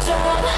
control